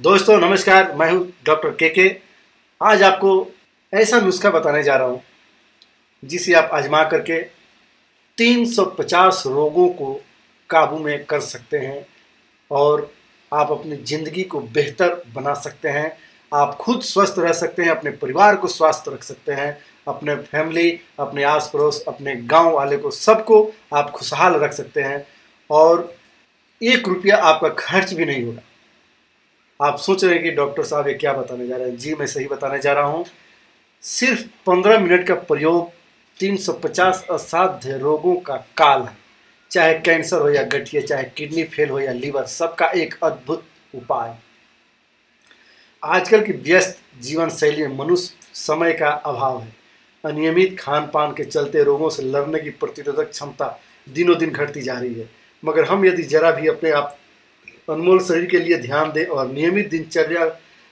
दोस्तों, नमस्कार। मैं हूँ डॉक्टर के के। आज आपको ऐसा नुस्खा बताने जा रहा हूँ, जिसे आप आजमा करके 350 रोगों को काबू में कर सकते हैं और आप अपनी ज़िंदगी को बेहतर बना सकते हैं। आप खुद स्वस्थ रह सकते हैं, अपने परिवार को स्वस्थ रख सकते हैं, अपने फैमिली, अपने आस पड़ोस अपने गाँव वाले को सबको आप खुशहाल रख सकते हैं और एक रुपया आपका खर्च भी नहीं होगा। आप सोच रहे हैं कि डॉक्टर साहब ये क्या बताने जा रहे हैं? जी, मैं सही बताने जा रहा हूँ। सिर्फ़ पंद्रह मिनट का प्रयोग 350 असाध्य रोगों का काल है। चाहे कैंसर हो या गठिया, चाहे किडनी फेल हो या लीवर, सबका एक अद्भुत उपाय। आजकल की व्यस्त जीवन शैली में मनुष्य समय का अभाव है। अनियमित खान पान के चलते रोगों से लड़ने की प्रतिरोधक क्षमता दिनों दिन घटती जा रही है। मगर हम यदि जरा भी अपने आप अनमोल शरीर के लिए ध्यान दें और नियमित दिनचर्या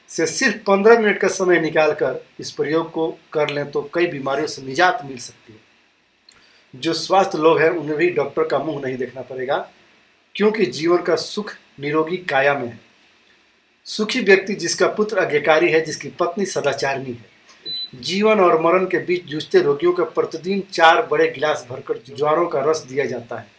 से सिर्फ़ पंद्रह मिनट का समय निकाल कर इस प्रयोग को कर लें तो कई बीमारियों से निजात मिल सकती है। जो स्वास्थ्य लोग हैं, उन्हें भी डॉक्टर का मुँह नहीं देखना पड़ेगा, क्योंकि जीवन का सुख निरोगी काया में है। सुखी व्यक्ति जिसका पुत्र आज्ञाकारी है, जिसकी पत्नी सदाचारिणी है, जीवन और मरण के बीच जूझते रोगियों को प्रतिदिन चार बड़े गिलास भरकर ज्वारों का रस दिया जाता है।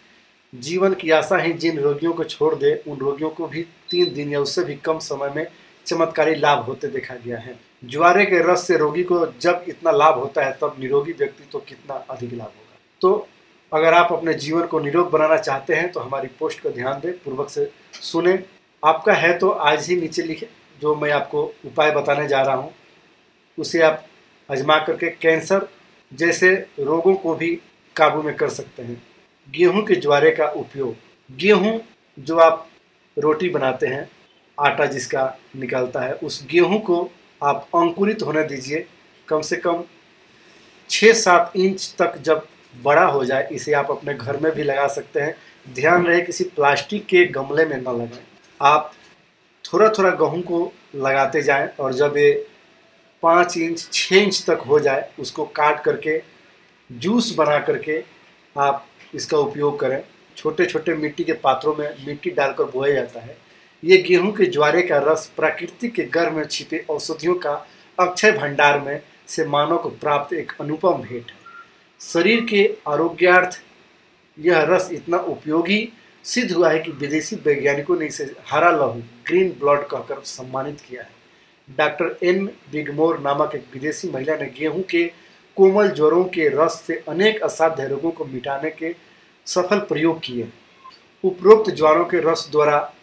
जीवन की आशा ही जिन रोगियों को छोड़ दे, उन रोगियों को भी तीन दिन या उससे भी कम समय में चमत्कारी लाभ होते देखा गया है। ज्वारे के रस से रोगी को जब इतना लाभ होता है, तब निरोगी व्यक्ति तो कितना अधिक लाभ होगा। तो अगर आप अपने जीवन को निरोग बनाना चाहते हैं तो हमारी पोस्ट को ध्यान दें, पूर्वक से सुने। आपका है तो आज ही नीचे लिखे जो मैं आपको उपाय बताने जा रहा हूँ, उसे आप आजमा करके कैंसर जैसे रोगों को भी काबू में कर सकते हैं। गेहूँ के ज्वारे का उपयोग। गेहूँ जो आप रोटी बनाते हैं, आटा जिसका निकलता है, उस गेहूँ को आप अंकुरित होने दीजिए। कम से कम छः सात इंच तक जब बड़ा हो जाए, इसे आप अपने घर में भी लगा सकते हैं। ध्यान रहे किसी प्लास्टिक के गमले में न लगाएँ। आप थोड़ा थोड़ा गेहूँ को लगाते जाएँ और जब ये पाँच इंच छः इंच तक हो जाए, उसको काट करके, जूस बना करके आप इसका उपयोग करें। छोटे छोटे मिट्टी के पात्रों में मिट्टी डालकर बोया जाता है। ये गेहूँ के ज्वारे का रस प्रकृति के गर्भ में छिपे औषधियों का अक्षय भंडार में से मानव को प्राप्त एक अनुपम भेंट है। शरीर के आरोग्यार्थ यह रस इतना उपयोगी सिद्ध हुआ है कि विदेशी वैज्ञानिकों ने इसे हरा लहू, ग्रीन ब्लड कहकर सम्मानित किया है। डॉक्टर एन बिगमोर नामक एक विदेशी महिला ने गेहूँ के कोमल ज्वरों के रस से अनेक असाध्य रोगों को मिटाने के सफल प्रयोग किए। उपरोक्त ज्वारों के रस द्वारा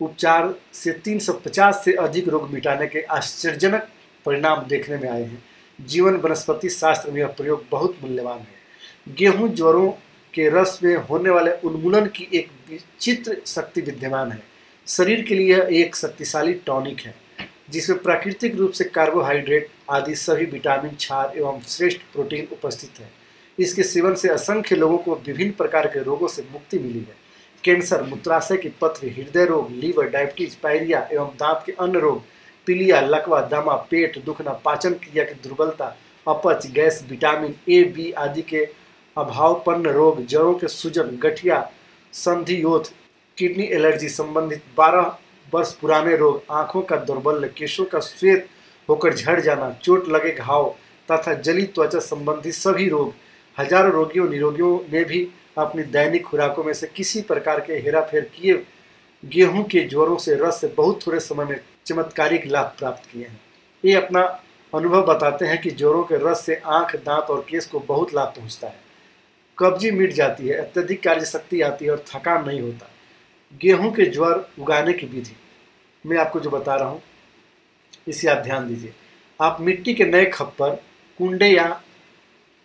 उपचार से 350 से अधिक रोग मिटाने के आश्चर्यजनक परिणाम देखने में आए हैं। जीवन वनस्पति शास्त्र में यह प्रयोग बहुत मूल्यवान है। गेहूँ ज्वरों के रस में होने वाले उन्मूलन की एक विचित्र शक्ति विद्यमान है। शरीर के लिए एक शक्तिशाली टॉनिक है। जिसमें प्राकृतिक रूप से कार्बोहाइड्रेट आदि सभी विटामिन क्षार एवं श्रेष्ठ प्रोटीन उपस्थित है। इसके सेवन से असंख्य लोगों को विभिन्न प्रकार के रोगों से मुक्ति मिली है। कैंसर, मूत्राशय की पथरी, हृदय रोग, लीवर, डायबिटीज़ पायरिया एवं दांत के अन्य रोग, पीलिया, लकवा, दमा, पेट, दुखना, पाचन क्रिया की दुर्बलता, अपच, गैस विटामिन ए बी आदि के अभावपन्न रोग, जड़ों के सूजन, गठिया संधि योथ किडनी एलर्जी संबंधित 12 वर्ष पुराने रोग, आँखों का दुर्बल, केशों का श्वेत होकर झड़ जाना, चोट लगे घाव तथा जली त्वचा संबंधी सभी रोग। हज़ारों रोगियों, निरोगियों ने भी अपनी दैनिक खुराकों में से किसी प्रकार के हेराफेर किए गेहूँ के ज्वरों से रस से बहुत थोड़े समय में चमत्कारिक लाभ प्राप्त किए हैं। ये अपना अनुभव बताते हैं कि ज्वरों के रस से आँख, दांत और केस को बहुत लाभ पहुँचता है। कब्जी मिट जाती है, अत्यधिक कार्य शक्ति आती है और थकान नहीं होता। गेहूँ के ज्वर उगाने की विधि। मैं आपको जो बता रहा हूँ, इसे आप ध्यान दीजिए। आप मिट्टी के नए खप्पर कुंडे या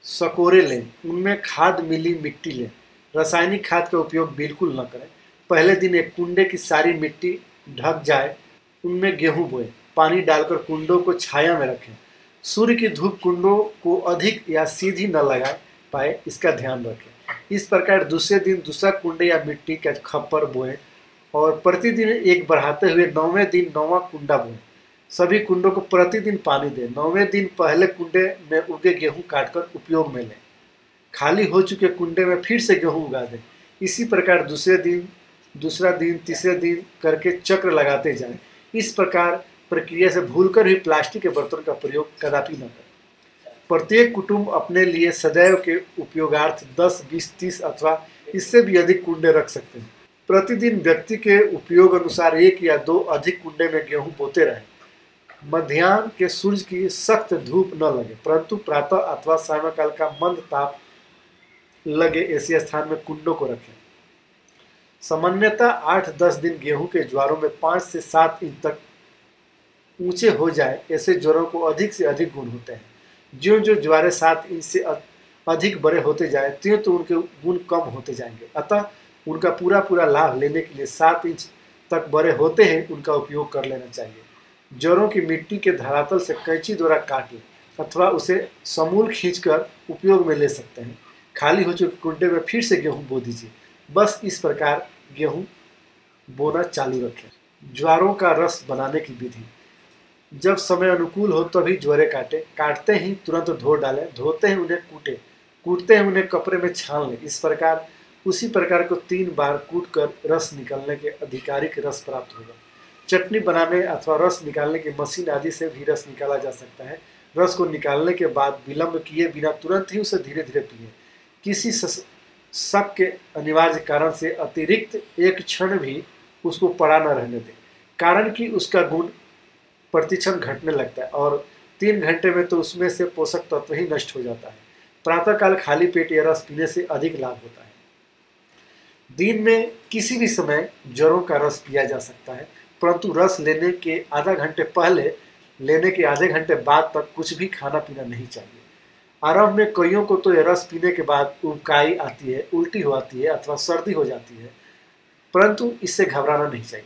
सकोरे लें। उनमें खाद मिली मिट्टी लें। रासायनिक खाद का उपयोग बिल्कुल न करें। पहले दिन एक कुंडे की सारी मिट्टी ढक जाए, उनमें गेहूँ बोए। पानी डालकर कुंडों को छाया में रखें। सूर्य की धूप कुंडों को अधिक या सीधी न लगा पाए, इसका ध्यान रखें। इस प्रकार दूसरे दिन दूसरा कुंडे या मिट्टी का खप्पर बोए। और प्रतिदिन एक बढ़ाते हुए नौवें दिन नौवा कुंडा बोए सभी कुंडों को प्रतिदिन पानी दें। नौवें दिन पहले कुंडे में उगे गेहूँ काटकर उपयोग में लें। खाली हो चुके कुंडे में फिर से गेहूँ उगा दें। इसी प्रकार दूसरे दिन दूसरा दिन तीसरे दिन करके चक्र लगाते जाएँ। इस प्रकार प्रक्रिया से भूलकर भी प्लास्टिक के बर्तन का प्रयोग कदापि न करें। प्रत्येक कुटुंब अपने लिए सदैव के उपयोगार्थ 10, 20, 30 अथवा इससे भी अधिक कुंडे रख सकते हैं। प्रतिदिन व्यक्ति के उपयोग अनुसार एक या दो अधिक कुंडे में गेहूँ बोते रहें। मध्यान्ह के सूर्य की सख्त धूप न लगे, परंतु प्रातः अथवा सायकाल का मंद ताप लगे ऐसे स्थान में कुंडों को रखें। सामान्यतः आठ दस दिन गेहूँ के ज्वारों में पाँच से सात इंच तक ऊँचे हो जाए, ऐसे ज्वारों को अधिक से अधिक गुण होते हैं। जो जो ज्वारे सात इंच से अधिक बड़े होते जाए त्यों तो उनके गुण कम होते जाएँगे। अतः उनका पूरा पूरा लाभ लेने के लिए सात इंच तक बड़े होते हैं, उनका उपयोग कर लेना चाहिए। जड़ों की मिट्टी के धरातल से कैंची द्वारा काट लें अथवा उसे समूल खींचकर उपयोग में ले सकते हैं। खाली हो चुके कुंडे में फिर से गेहूँ बो दीजिए। बस इस प्रकार गेहूँ बोना चालू रखें। ज्वारों का रस बनाने की विधि। जब समय अनुकूल हो तभी तो ज्वारे काटे। काटते ही तुरंत धो डालें। धोते ही उन्हें कूटे। कूटते ही उन्हें कपड़े में छान लें। इस प्रकार उसी प्रकार को तीन बार कूट कर रस निकालने के आधिकारिक रस प्राप्त होगा। चटनी बनाने अथवा रस निकालने की मशीन आदि से भी रस निकाला जा सकता है। रस को निकालने के बाद विलंब किए बिना तुरंत ही उसे धीरे धीरे पिए। किसी शक के अनिवार्य कारण से अतिरिक्त एक क्षण भी उसको पड़ा न रहने दें, कारण कि उसका गुण प्रतिक्षण घटने लगता है और तीन घंटे में तो उसमें से पोषक तत्व ही नष्ट हो जाता है। प्रातःकाल खाली पेट या रस पीने से अधिक लाभ होता है। दिन में किसी भी समय जड़ों का रस पिया जा सकता है, परंतु रस लेने के आधा घंटे पहले, लेने के आधे घंटे बाद तक कुछ भी खाना पीना नहीं चाहिए। आरंभ में कईयों को तो यह रस पीने के बाद उबकाई आती है, उल्टी हो आती है अथवा सर्दी हो जाती है, परंतु इससे घबराना नहीं चाहिए।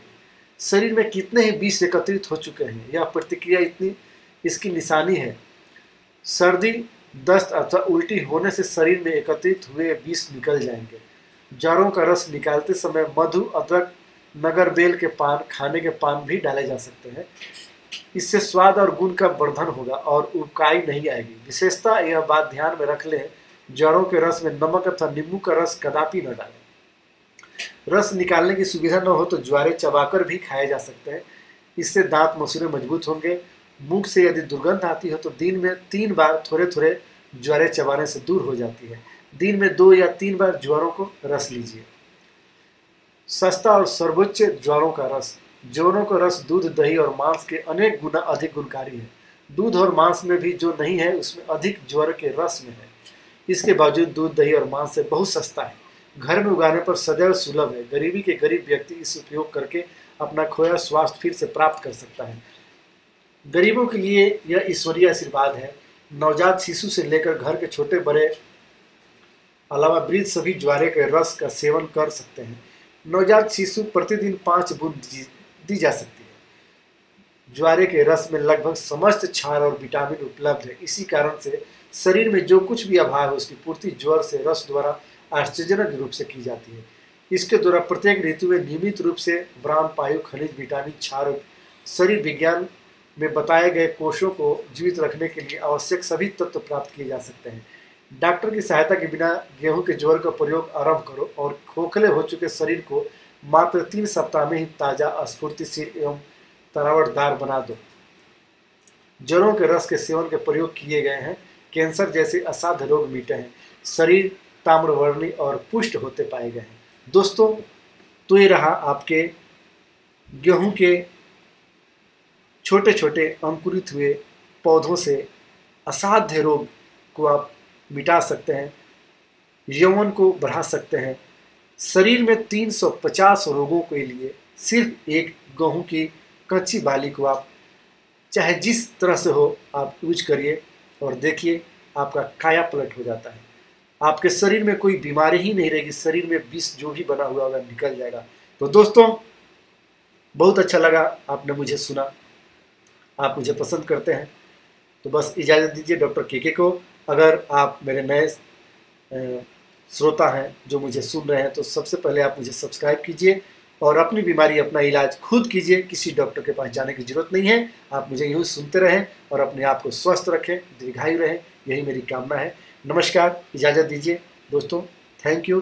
शरीर में कितने ही विष एकत्रित हो चुके हैं, यह प्रतिक्रिया इतनी, इसकी निशानी है। सर्दी, दस्त अथवा उल्टी होने से शरीर में एकत्रित हुए विष निकल जाएँगे। जड़ों का रस निकालते समय मधु, अदरक, नगर बेल के पान, खाने के पान भी डाले जा सकते हैं। इससे स्वाद और गुण का वर्धन होगा और उपकाई नहीं आएगी। विशेषता यह बात ध्यान में रख लें, जड़ों के रस में नमक अथवा नींबू का रस कदापि न डालें। रस निकालने की सुविधा न हो तो ज्वारे चबाकर भी खाए जा सकते हैं। इससे दांत मसूरे मज़बूत होंगे। मुख से यदि दुर्गंध आती हो तो दिन में तीन बार थोड़े थोड़े ज्वारे चबाने से दूर हो जाती है। दिन में दो या तीन बार ज्वारों को रस लीजिए। सस्ता और सर्वोच्च ज्वारों का रस। ज्वारों का रस दूध, दही और मांस के अनेक गुना अधिक गुणकारी है। दूध और मांस में भी जो नहीं है, उसमें अधिक ज्वर के रस में है। इसके बावजूद दूध, दही और मांस से बहुत सस्ता है। घर में उगाने पर सदैव सुलभ है। गरीबी के गरीब व्यक्ति इस उपयोग करके अपना खोया स्वास्थ्य फिर से प्राप्त कर सकता है। गरीबों के लिए यह ईश्वरीय आशीर्वाद है। नवजात शिशु से लेकर घर के छोटे बड़े अलावा वृद्ध सभी ज्वारे के रस का सेवन कर सकते हैं। नवजात शिशु प्रतिदिन पाँच बूंद दी जा सकती है। ज्वारे के रस में लगभग समस्त क्षार और विटामिन उपलब्ध है। इसी कारण से शरीर में जो कुछ भी अभाव है, उसकी पूर्ति ज्वर से रस द्वारा आश्चर्यजनक रूप से की जाती है। इसके द्वारा प्रत्येक ऋतु में नियमित रूप से ब्राह्म पायु, खनिज, विटामिन क्षार शरीर विज्ञान में बताए गए कोषों को जीवित रखने के लिए आवश्यक सभी तत्व प्राप्त किए जा सकते हैं। डॉक्टर की सहायता के बिना गेहूँ के ज़ोर का प्रयोग आरंभ करो और खोखले हो चुके शरीर को मात्र तीन सप्ताह में ही ताज़ा स्फूर्तिशील एवं तरावटदार बना दो। जड़ों के रस के सेवन के प्रयोग किए गए हैं। कैंसर जैसे असाध्य रोग मिटे हैं। शरीर ताम्रवर्णी और पुष्ट होते पाए गए हैं। दोस्तों तो ये रहा आपके गेहूँ के छोटे छोटे अंकुरित हुए पौधों से असाध्य रोग को आप मिटा सकते हैं, यौवन को बढ़ा सकते हैं। शरीर में 350 रोगों के लिए सिर्फ़ एक गेहूँ की कच्ची बाली को आप चाहे जिस तरह से हो, आप यूज़ करिए और देखिए आपका काया पलट हो जाता है। आपके शरीर में कोई बीमारी ही नहीं रहेगी, शरीर में विष जो भी बना हुआ होगा निकल जाएगा। तो दोस्तों, बहुत अच्छा लगा आपने मुझे सुना। आप मुझे पसंद करते हैं। तो बस इजाज़त दीजिए डॉक्टर के के। अगर आप मेरे नए श्रोता हैं जो मुझे सुन रहे हैं तो सबसे पहले आप मुझे सब्सक्राइब कीजिए और अपनी बीमारी, अपना इलाज खुद कीजिए। किसी डॉक्टर के पास जाने की ज़रूरत नहीं है। आप मुझे यूँ सुनते रहें और अपने आप को स्वस्थ रखें, दीर्घायु रहें। यही मेरी कामना है। नमस्कार, इजाज़त दीजिए। दोस्तों थैंक यू